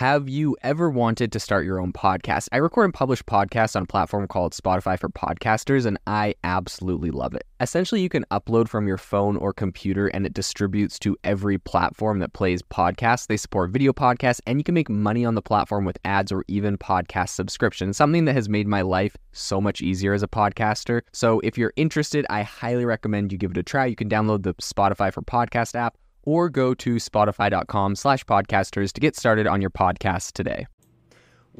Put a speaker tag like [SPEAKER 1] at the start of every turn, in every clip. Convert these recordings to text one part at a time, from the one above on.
[SPEAKER 1] Have you ever wanted to start your own podcast? I record and publish podcasts on a platform called Spotify for Podcasters, and I absolutely love it. Essentially, you can upload from your phone or computer, and it distributes to every platform that plays podcasts. They support video podcasts, and you can make money on the platform with ads or even podcast subscriptions, something that has made my life so much easier as a podcaster. So, if you're interested, I highly recommend you give it a try. You can download the Spotify for Podcast app or go to spotify.com slash podcasters to get started on your podcast today.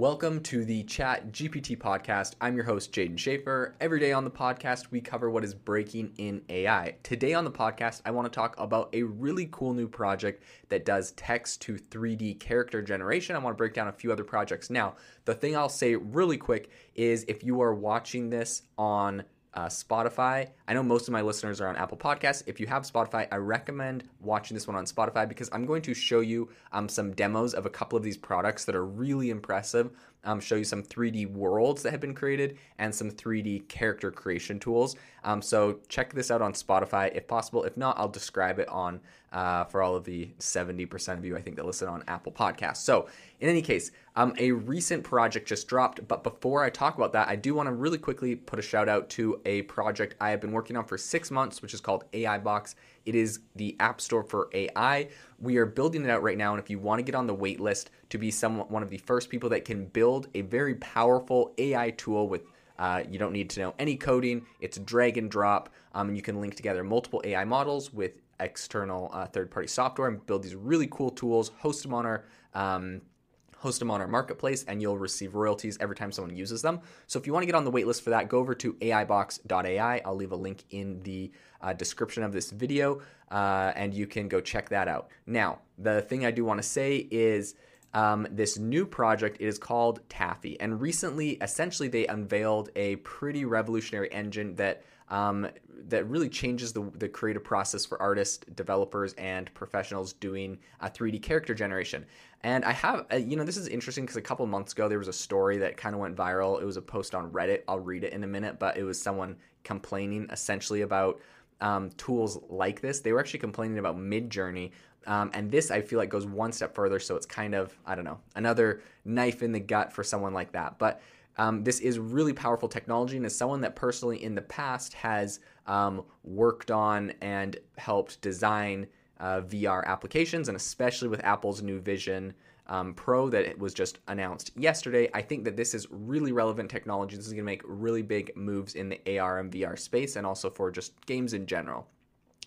[SPEAKER 1] Welcome to the Chat GPT podcast. I'm your host, Jaeden Schafer. Every day on the podcast, we cover what is breaking in AI. Today on the podcast, I want to talk about a really cool new project that does text to 3D character generation. I want to break down a few other projects. Now, the thing I'll say really quick is if you are watching this on uh, Spotify. I know most of my listeners are on Apple Podcasts. If you have Spotify, I recommend watching this one on Spotify because I'm going to show you um, some demos of a couple of these products that are really impressive. Um, show you some 3D worlds that have been created and some 3D character creation tools. Um, so check this out on Spotify if possible. If not, I'll describe it on uh, for all of the 70% of you I think that listen on Apple Podcasts. So in any case, um, a recent project just dropped. But before I talk about that, I do want to really quickly put a shout out to a project I have been working on for six months, which is called AI Box. It is the App Store for AI. We are building it out right now, and if you want to get on the wait list to be some one of the first people that can build a very powerful AI tool with uh, you don't need to know any coding. It's drag and drop, um, and you can link together multiple AI models with external uh, third-party software and build these really cool tools. Host them on our um, host them on our marketplace, and you'll receive royalties every time someone uses them. So if you want to get on the waitlist for that, go over to aibox.ai. I'll leave a link in the uh, description of this video, uh, and you can go check that out. Now, the thing I do want to say is. Um, this new project is called Tafi, and recently, essentially, they unveiled a pretty revolutionary engine that um, that really changes the, the creative process for artists, developers, and professionals doing a 3D character generation. And I have, uh, you know, this is interesting because a couple months ago there was a story that kind of went viral. It was a post on Reddit. I'll read it in a minute, but it was someone complaining essentially about um, tools like this. They were actually complaining about Midjourney. Um, and this, I feel like, goes one step further. So it's kind of, I don't know, another knife in the gut for someone like that. But um, this is really powerful technology, and as someone that personally in the past has um, worked on and helped design uh, VR applications, and especially with Apple's new Vision um, Pro that it was just announced yesterday, I think that this is really relevant technology. This is going to make really big moves in the AR and VR space, and also for just games in general.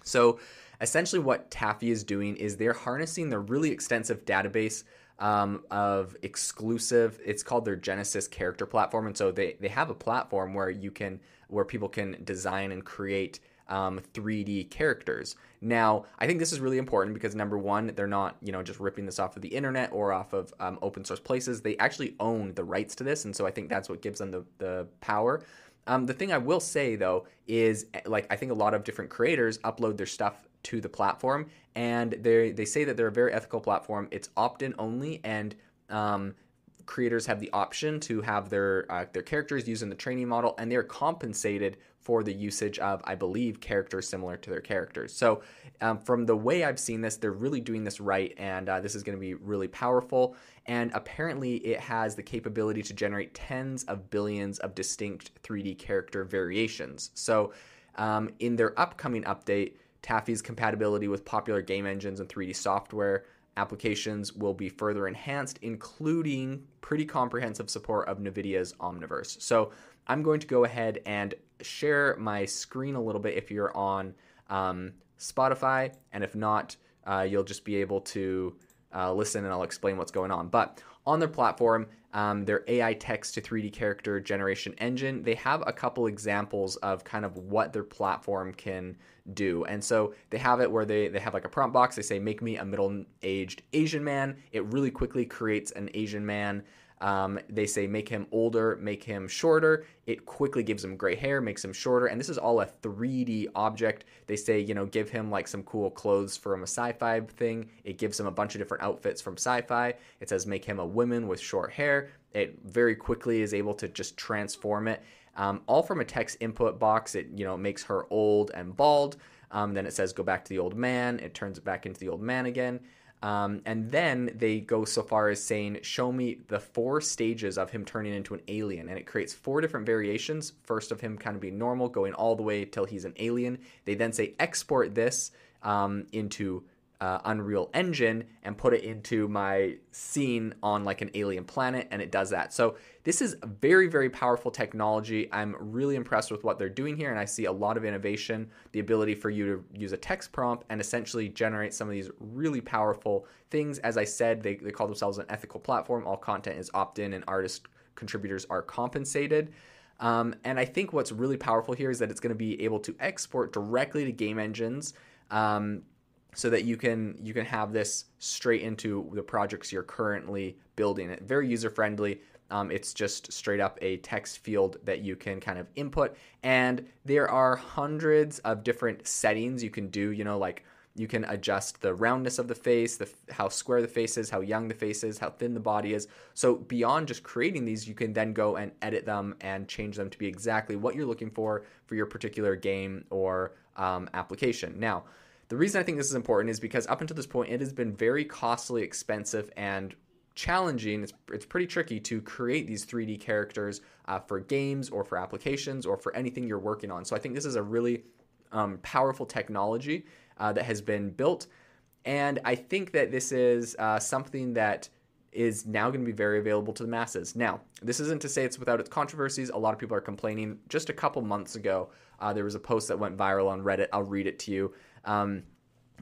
[SPEAKER 1] So, essentially, what Tafi is doing is they're harnessing the really extensive database um, of exclusive. It's called their Genesis character platform, and so they they have a platform where you can where people can design and create um, 3D characters. Now, I think this is really important because number one, they're not you know just ripping this off of the internet or off of um, open source places. They actually own the rights to this, and so I think that's what gives them the the power. Um, the thing I will say though is like I think a lot of different creators upload their stuff to the platform, and they they say that they're a very ethical platform. It's opt-in only, and um, creators have the option to have their uh, their characters used in the training model, and they're compensated for the usage of, I believe, characters similar to their characters. So, um, from the way I've seen this, they're really doing this right, and uh, this is going to be really powerful. And apparently, it has the capability to generate tens of billions of distinct 3D character variations. So, um, in their upcoming update, Tafi's compatibility with popular game engines and 3D software applications will be further enhanced, including pretty comprehensive support of NVIDIA's Omniverse. So I'm going to go ahead and share my screen a little bit if you're on um, Spotify, and if not, uh, you'll just be able to uh, listen and I'll explain what's going on. But on their platform, um, their AI text to 3D character generation engine, they have a couple examples of kind of what their platform can do. And so they have it where they, they have like a prompt box. They say, make me a middle aged Asian man. It really quickly creates an Asian man um, they say make him older, make him shorter. It quickly gives him gray hair, makes him shorter, and this is all a 3D object. They say, you know, give him like some cool clothes from a sci fi thing. It gives him a bunch of different outfits from sci fi. It says make him a woman with short hair. It very quickly is able to just transform it. Um, all from a text input box. It, you know, makes her old and bald. Um, then it says go back to the old man. It turns it back into the old man again. Um, and then they go so far as saying, Show me the four stages of him turning into an alien. And it creates four different variations. First, of him kind of being normal, going all the way till he's an alien. They then say, Export this um, into uh, Unreal Engine and put it into my scene on like an alien planet, and it does that. So this is a very, very powerful technology. I'm really impressed with what they're doing here, and I see a lot of innovation. The ability for you to use a text prompt and essentially generate some of these really powerful things. As I said, they, they call themselves an ethical platform. All content is opt in, and artist contributors are compensated. Um, and I think what's really powerful here is that it's going to be able to export directly to game engines. Um, so that you can you can have this straight into the projects you're currently building. It very user friendly. Um, it's just straight up a text field that you can kind of input, and there are hundreds of different settings you can do. You know, like you can adjust the roundness of the face, the how square the face is, how young the face is, how thin the body is. So beyond just creating these, you can then go and edit them and change them to be exactly what you're looking for for your particular game or um, application. Now the reason I think this is important is because up until this point, it has been very costly, expensive, and challenging. It's, it's pretty tricky to create these 3D characters uh, for games or for applications or for anything you're working on. So I think this is a really um, powerful technology uh, that has been built. And I think that this is uh, something that is now going to be very available to the masses. Now, this isn't to say it's without its controversies. A lot of people are complaining. Just a couple months ago, uh, there was a post that went viral on Reddit. I'll read it to you. Um,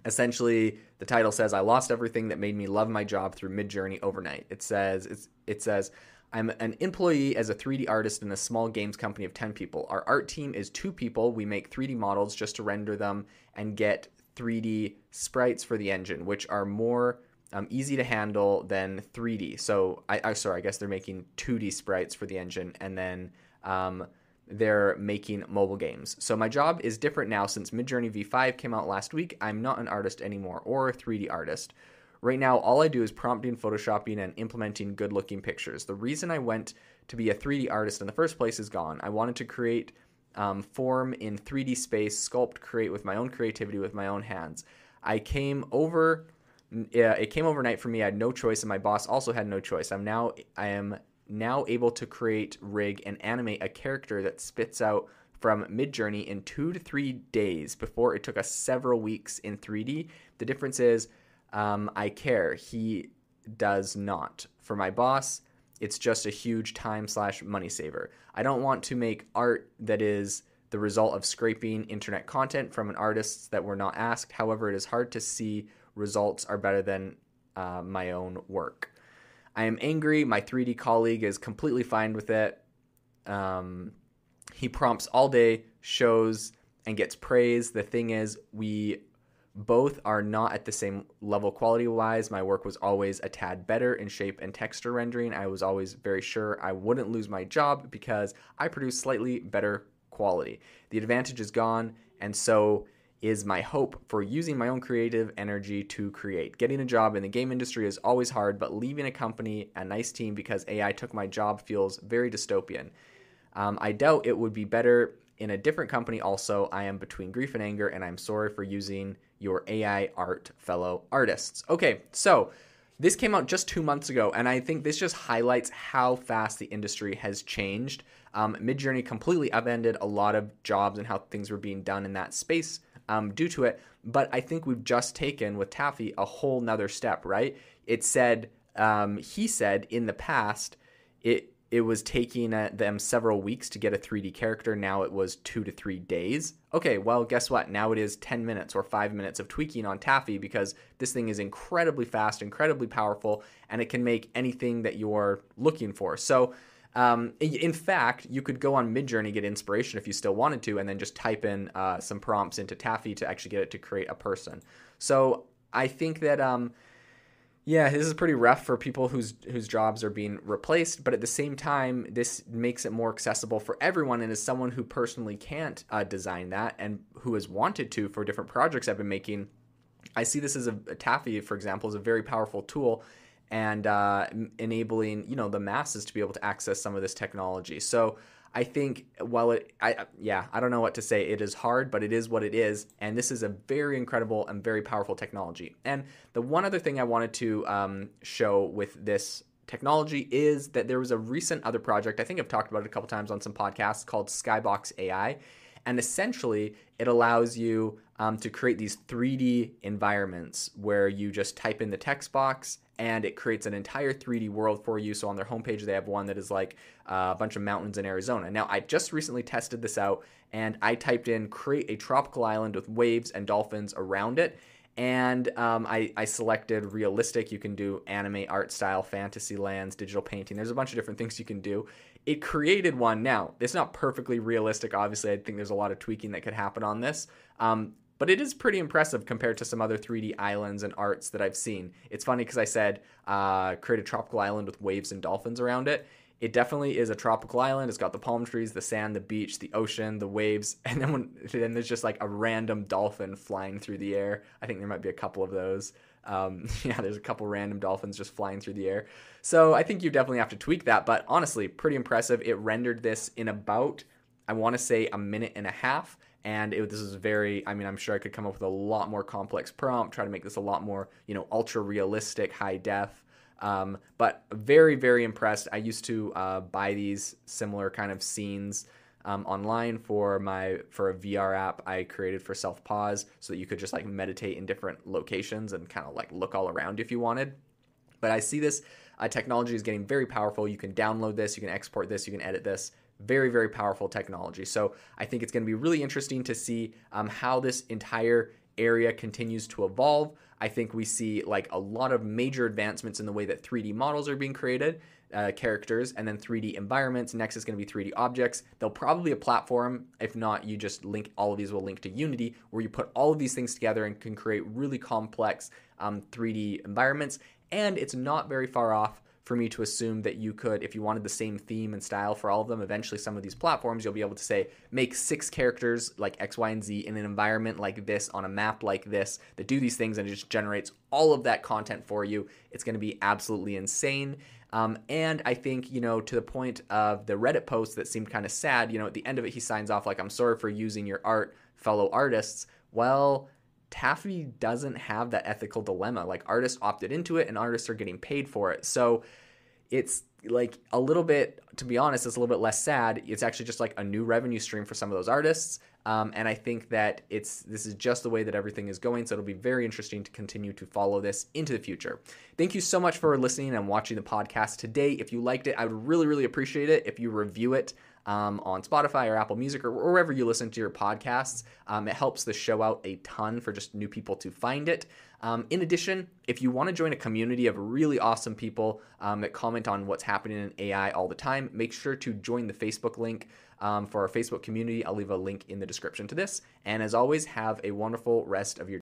[SPEAKER 1] essentially, the title says, "I lost everything that made me love my job through Midjourney overnight." It says, "It says." I'm an employee as a 3D artist in a small games company of 10 people. Our art team is two people. We make 3D models just to render them and get 3D sprites for the engine, which are more um, easy to handle than 3D. So, I, I sorry, I guess they're making 2D sprites for the engine, and then um, they're making mobile games. So my job is different now since Midjourney V5 came out last week. I'm not an artist anymore or a 3D artist. Right now, all I do is prompting, photoshopping, and implementing good looking pictures. The reason I went to be a 3D artist in the first place is gone. I wanted to create um, form in 3D space, sculpt, create with my own creativity, with my own hands. I came over. it came overnight for me. I had no choice, and my boss also had no choice. I'm now I am now able to create, rig, and animate a character that spits out from Midjourney in two to three days before it took us several weeks in 3D. The difference is um, I care. He does not. For my boss, it's just a huge time slash money saver. I don't want to make art that is the result of scraping internet content from an artist that were not asked. However, it is hard to see results are better than uh, my own work. I am angry. My 3D colleague is completely fine with it. Um, he prompts all day, shows, and gets praise. The thing is, we both are not at the same level quality wise. My work was always a tad better in shape and texture rendering. I was always very sure I wouldn't lose my job because I produce slightly better quality. The advantage is gone, and so is my hope for using my own creative energy to create. Getting a job in the game industry is always hard, but leaving a company, a nice team because AI took my job feels very dystopian. Um, I doubt it would be better in a different company. Also, I am between grief and anger, and I'm sorry for using your AI art, fellow artists. Okay, so this came out just two months ago, and I think this just highlights how fast the industry has changed. Um, Midjourney completely upended a lot of jobs and how things were being done in that space um, due to it. But I think we've just taken with Tafi a whole nother step, right? It said, um, he said in the past, it it was taking uh, them several weeks to get a 3D character. Now it was two to three days. Okay, well, guess what? Now it is 10 minutes or five minutes of tweaking on Tafi because this thing is incredibly fast, incredibly powerful, and it can make anything that you're looking for. So um, in fact, you could go on Midjourney, get inspiration if you still wanted to, and then just type in uh, some prompts into Tafi to actually get it to create a person. So I think that, um, yeah, this is pretty rough for people whose whose jobs are being replaced. But at the same time, this makes it more accessible for everyone. And as someone who personally can't uh, design that and who has wanted to for different projects I've been making, I see this as a, a Tafi, for example, is a very powerful tool and uh, enabling you know the masses to be able to access some of this technology. So I think while it, I yeah, I don't know what to say. It is hard, but it is what it is, and this is a very incredible and very powerful technology. And the one other thing I wanted to um, show with this technology is that there was a recent other project. I think I've talked about it a couple times on some podcasts called Skybox AI, and essentially it allows you um, to create these 3D environments where you just type in the text box and it creates an entire 3D world for you. So on their homepage, they have one that is like uh, a bunch of mountains in Arizona. Now, I just recently tested this out and I typed in create a tropical island with waves and dolphins around it. And um, I, I, selected realistic. You can do anime, art style, fantasy lands, digital painting. There's a bunch of different things you can do. It created one. Now, it's not perfectly realistic. Obviously, I think there's a lot of tweaking that could happen on this. Um, but it is pretty impressive compared to some other 3D islands and arts that I've seen. It's funny because I said uh, create a tropical island with waves and dolphins around it. It definitely is a tropical island. It's got the palm trees, the sand, the beach, the ocean, the waves, and then when then there's just like a random dolphin flying through the air. I think there might be a couple of those. Um, yeah, there's a couple random dolphins just flying through the air. So I think you definitely have to tweak that. But honestly, pretty impressive. It rendered this in about I want to say a minute and a half and it, this is very i mean i'm sure i could come up with a lot more complex prompt try to make this a lot more you know ultra realistic high def um, but very very impressed. I used to uh, buy these similar kind of scenes um, online for my for a vr app i created for Selfpause so that you could just like meditate in different locations and kind of like look all around if you wanted. But i see this uh, technology is getting very powerful. You can download this you can export this you can edit this. Very, very powerful technology. So I think it's going to be really interesting to see um, how this entire area continues to evolve. I think we see like a lot of major advancements in the way that 3D models are being created, uh, characters, and then 3D environments. Next is going to be 3D objects. They'll probably a platform. If not, you just link all of these will link to Unity, where you put all of these things together and can create really complex um, 3D environments. And it's not very far off for me to assume that you could, if you wanted the same theme and style for all of them, eventually some of these platforms, you'll be able to say, make six characters like X, Y, and Z in an environment like this, on a map like this, that do these things, and it just generates all of that content for you. It's going to be absolutely insane. Um, and I think, you know, to the point of the Reddit post that seemed kind of sad, you know, at the end of it, he signs off like, I'm sorry for using your art, fellow artists. Well, Tafi doesn't have that ethical dilemma. Like artists opted into it and artists are getting paid for it. So it's like a little bit, to be honest, it's a little bit less sad. It's actually just like a new revenue stream for some of those artists. Um, and I think that it's this is just the way that everything is going. So it'll be very interesting to continue to follow this into the future. Thank you so much for listening and watching the podcast today. If you liked it, I would really, really appreciate it if you review it um, on Spotify or Apple Music or wherever you listen to your podcasts. Um, it helps the show out a ton for just new people to find it. Um, in addition, if you want to join a community of really awesome people um, that comment on what's happening in AI all the time, make sure to join the Facebook link um, for our Facebook community. I'll leave a link in the description to this. And as always, have a wonderful rest of your